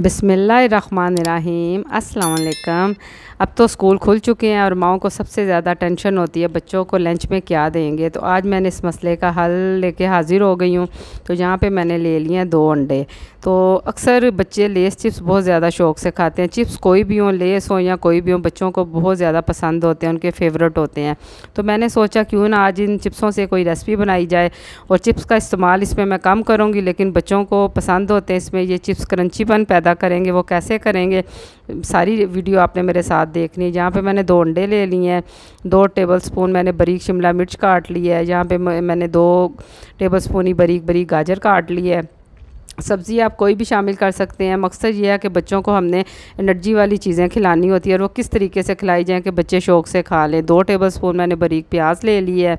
बिसमीम अस्सलाम अब तो स्कूल खुल चुके हैं और माओ को सबसे ज़्यादा टेंशन होती है, बच्चों को लंच में क्या देंगे? तो आज मैंने इस मसले का हल लेके हाज़िर हो गई हूँ। तो यहाँ पे मैंने ले लिए हैं दो अंडे। तो अक्सर बच्चे लेस चिप्स बहुत ज़्यादा शौक़ से खाते हैं। चिप्स कोई भी हों, लेस हो या कोई भी हो, बच्चों को बहुत ज़्यादा पसंद होते हैं, उनके फेवरेट होते हैं। तो मैंने सोचा क्यों ना आज इन चिप्सों से कोई रेसिपी बनाई जाए और चिप्स का इस्तेमाल इसमें मैं कम करूँगी, लेकिन बच्चों को पसंद होते हैं इसमें ये चिप्स क्रंचीपन पैदा करेंगे, वो कैसे करेंगे? सारी वीडियो आपने मेरे साथ देखनी है। जहाँ पे मैंने दो अंडे ले लिए हैं, दो टेबल स्पून मैंने बरीक शिमला मिर्च काट ली है यहाँ पे मैंने दो टेबल स्पून ही बरीक बरीक गाजर काट ली है। सब्ज़ी आप कोई भी शामिल कर सकते हैं। मकसद ये है कि बच्चों को हमने एनर्जी वाली चीज़ें खिलानी होती है और वो किस तरीके से खिलाई जाएँ कि बच्चे शौक़ से खा लें। दो टेबल स्पून मैंने बरीक प्याज ले ली है।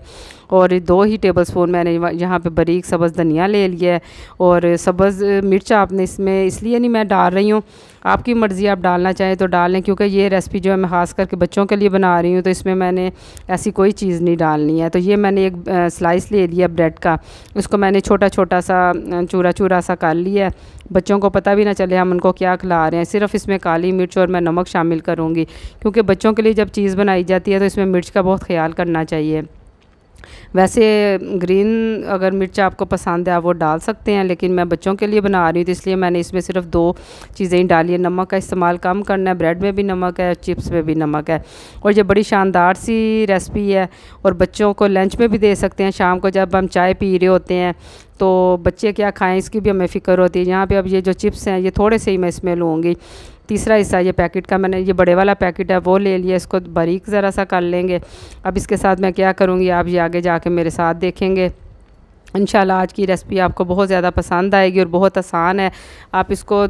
और दो ही टेबल स्पून मैंने यहाँ पे बरीक सब्ज़ धनिया ले लिया है और सब्ज़ मिर्च आपने इसमें इसलिए नहीं मैं डाल रही हूँ। आपकी मर्ज़ी, आप डालना चाहें तो डाल लें क्योंकि ये रेसिपी जो है मैं ख़ास करके बच्चों के लिए बना रही हूँ तो इसमें मैंने ऐसी कोई चीज़ नहीं डालनी है। तो ये मैंने एक स्लाइस ले लिया ब्रेड का। उसको मैंने छोटा छोटा सा चूरा चूरा सा कर लिया बच्चों को पता भी ना चले हम उनको क्या खिला रहे हैं। सिर्फ़ इसमें काली मिर्च और मैं नमक शामिल करूँगी, क्योंकि बच्चों के लिए जब चीज़ बनाई जाती है तो इसमें मिर्च का बहुत ख्याल करना चाहिए। वैसे ग्रीन, अगर मिर्च आपको पसंद है, आप वो डाल सकते हैं, लेकिन मैं बच्चों के लिए बना रही हूँ तो इसलिए मैंने इसमें सिर्फ़ दो चीज़ें ही डाली है। नमक का इस्तेमाल कम करना है, ब्रेड में भी नमक है, चिप्स में भी नमक है। और ये बड़ी शानदार सी रेसिपी है, और बच्चों को लंच में भी दे सकते हैं, शाम को जब हम चाय पी रहे होते हैं तो बच्चे क्या खाएँ, इसकी भी हमें फ़िक्र होती है। यहाँ पे अब ये जो चिप्स हैं, ये थोड़े से ही मैं इसमें लूँगी। तीसरा हिस्सा ये पैकेट का मैंने, ये बड़े वाला पैकेट है, वो ले लिया, इसको बारीक ज़रा सा कर लेंगे। अब इसके साथ मैं क्या करूँगी, आप ये आगे जाके मेरे साथ देखेंगे। इन आज की रेसिपी आपको बहुत ज़्यादा पसंद आएगी और बहुत आसान है। आप इसको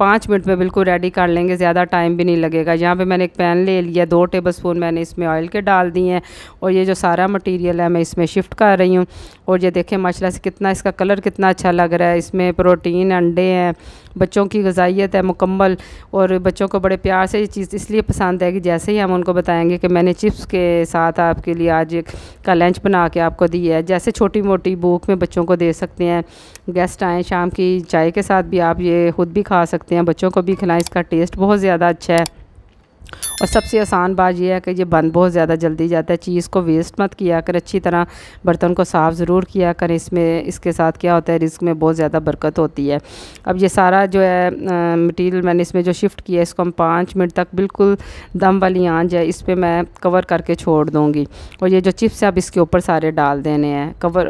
पाँच मिनट में बिल्कुल रेडी कर लेंगे, ज़्यादा टाइम भी नहीं लगेगा। यहाँ पे मैंने एक पैन ले लिया, दो टेबल स्पून मैंने इसमें ऑयल के डाल दिए हैं और ये जो सारा मटेरियल है, मैं इसमें शिफ्ट कर रही हूँ। और ये देखें, माशाल्लाह से कितना इसका कलर कितना अच्छा लग रहा है। इसमें प्रोटीन अंडे हैं, बच्चों की गजाइत है मुकम्मल और बच्चों को बड़े प्यार से ये चीज़ इसलिए पसंद है कि जैसे ही हम उनको बताएँगे कि मैंने चिप्स के साथ आपके लिए आज का लंच बना के आपको दिया है। जैसे छोटी मोटी भूख में बच्चों को दे सकते हैं गेस्ट आएँ, शाम की चाय के साथ भी आप ये खुद भी खा सकते हैं बच्चों को भी खिलाएँ इसका टेस्ट बहुत ज़्यादा अच्छा है। और सबसे आसान बात यह है कि ये बंद बहुत ज़्यादा जल्दी जाता है। चीज़ को वेस्ट मत किया कर, अच्छी तरह बर्तन को साफ़ ज़रूर किया करें। इसमें, इसके साथ क्या होता है रिस्क में बहुत ज़्यादा बरकत होती है। अब ये सारा जो है मटीरियल मैंने इसमें जो शिफ्ट किया इसको हम पाँच मिनट तक बिल्कुल दम वाली आँच है इस पर मैं कवर करके छोड़ दूँगी। और ये जो चिप्स है, अब इसके ऊपर सारे डाल देने हैं कवर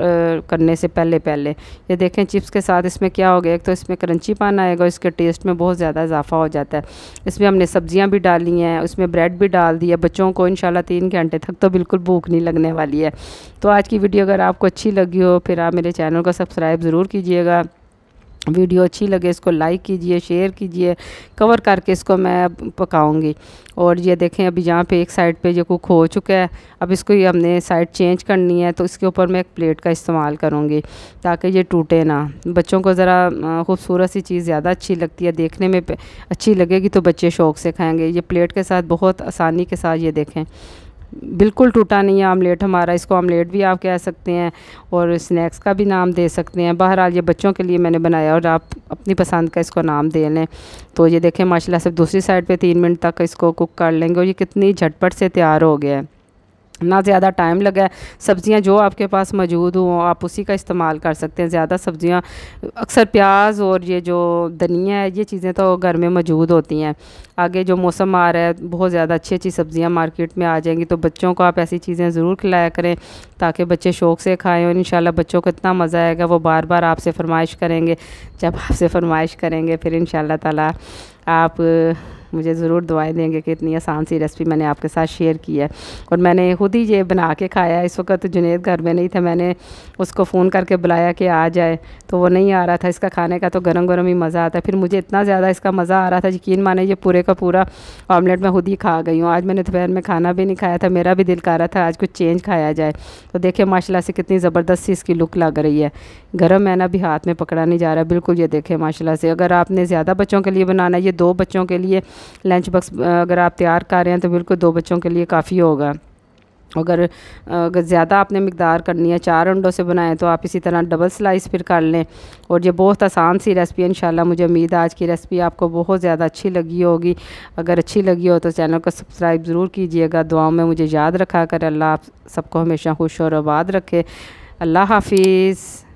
करने से पहले पहले। ये देखें चिप्स के साथ इसमें क्या हो गया? एक तो इसमें क्रंची पान आएगा इसके टेस्ट में बहुत ज़्यादा इजाफा हो जाता है। इसमें हमने सब्ज़ियाँ भी डाली हैं, उसमें इसमें ब्रेड भी डाल दिया। बच्चों को इन तीन घंटे तक तो बिल्कुल भूख नहीं लगने वाली है। तो आज की वीडियो अगर आपको अच्छी लगी हो, फिर आप मेरे चैनल को सब्सक्राइब ज़रूर कीजिएगा। वीडियो अच्छी लगे, इसको लाइक कीजिए शेयर कीजिए कवर करके इसको मैं पकाऊँगी। और ये देखें, अभी यहाँ पे एक साइड पे जो कुक हो चुका है, अब इसको ये हमने साइड चेंज करनी है तो इसके ऊपर मैं एक प्लेट का इस्तेमाल करूँगी, ताकि ये टूटे ना। बच्चों को ज़रा खूबसूरत सी चीज़ ज़्यादा अच्छी लगती है, देखने में अच्छी लगेगी तो बच्चे शौक़ से खाएँगे। ये प्लेट के साथ बहुत आसानी के साथ ये देखें। बिल्कुल टूटा नहीं है आमलेट हमारा, इसको आमलेट भी आप कह सकते हैं और स्नैक्स का भी नाम दे सकते हैं। बहरहाल ये बच्चों के लिए मैंने बनाया और आप अपनी पसंद का इसको नाम दे लें। तो ये देखें, माशाल्लाह से दूसरी साइड पे तीन मिनट तक इसको कुक कर लेंगे और ये कितनी झटपट से तैयार हो गया है। ना ज़्यादा टाइम लगा सब्ज़ियाँ जो आपके पास मौजूद हों, आप उसी का इस्तेमाल कर सकते हैं। ज़्यादा सब्ज़ियाँ, अक्सर प्याज और ये जो धनिया है, ये चीज़ें तो घर में मौजूद होती हैं। आगे जो मौसम आ रहा है, बहुत ज़्यादा अच्छी अच्छी सब्ज़ियाँ मार्केट में आ जाएँगी। तो बच्चों को आप ऐसी चीज़ें ज़रूर खिलाया करें, ताकि बच्चे शौक़ से खाएँ और इन बच्चों को इतना मज़ा आएगा, वो बार बार आपसे फरमाइश करेंगे। जब आपसे फरमाइश करेंगे, फिर इन ताला आप मुझे ज़रूर दुआएँ देंगे कि इतनी आसान सी रेसिपी मैंने आपके साथ शेयर की है। और मैंने खुद ही ये बना के खाया इस वक्त जुनेद घर में नहीं था। मैंने उसको फ़ोन करके बुलाया कि आ जाए। तो वो नहीं आ रहा था इसका खाने का। तो गर्म गर्म ही मज़ा आता है। फिर मुझे इतना ज़्यादा इसका मज़ा आ रहा था। यकीन माने ये पूरे का पूरा ऑमलेट मैं खुद ही खा गई हूँ। आज मैंने दोपहर में खाना भी नहीं खाया था। मेरा भी दिल कर रहा था आज कुछ चेंज खाया जाए। तो देखिए माशाला से कितनी ज़बरदस्त सी इसकी लुक लग रही है। गर्म है ना भी हाथ में पकड़ा नहीं जा रहा। बिल्कुल ये देखे माशाला से। अगर आपने ज़्यादा बच्चों के लिए बनाना है ये दो बच्चों के लिए लंच बॉक्स अगर आप तैयार कर रहे हैं तो बिल्कुल दो बच्चों के लिए काफ़ी होगा। अगर अगर ज़्यादा आपने मकदार करनी है, चार अंडों से बनाएँ तो आप इसी तरह डबल स्लाइस फिर कर लें। और ये बहुत आसान सी रेसिपी इंशाल्लाह मुझे उम्मीद है आज की रेसिपी आपको बहुत ज़्यादा अच्छी लगी होगी। अगर अच्छी लगी हो तो चैनल को सब्सक्राइब ज़रूर कीजिएगा। दुआओं में मुझे याद रखा कर। अल्लाह आप सबको हमेशा खुश और आबाद रखे। अल्लाह हाफिज़।